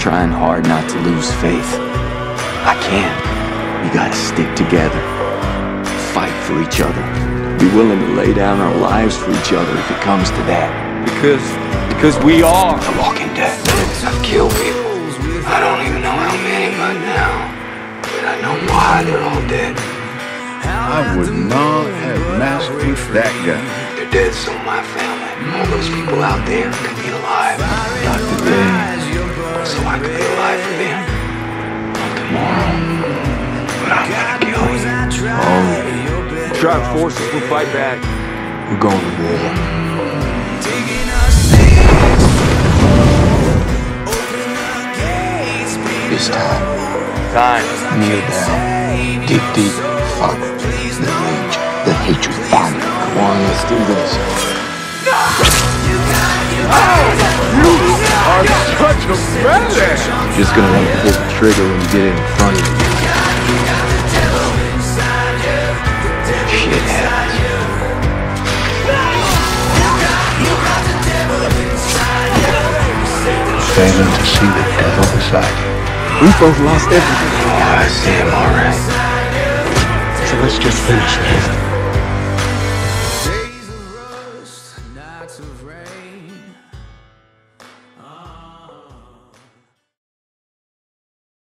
trying hard not to lose faith. I can't. We gotta stick together. Fight for each other. Be willing to lay down our lives for each other if it comes to that. Because, because we are The Walking Dead. I've killed people. I don't even know how many by now. But I know why they're all dead. I would not have mastered that guy. They're dead, so my family. All those people out there could be alive. Oh, Drive forces will fight back. we're going to war. This time, Time. kneel down. Dig deep. Fuck. The rage. The hatred. It. Come on, let's do this. You are such a badass. Just gonna want to pull the trigger when you get it in front of you. failing to see the devil beside you. We both lost everything. Oh, I see him already. So let's just finish this.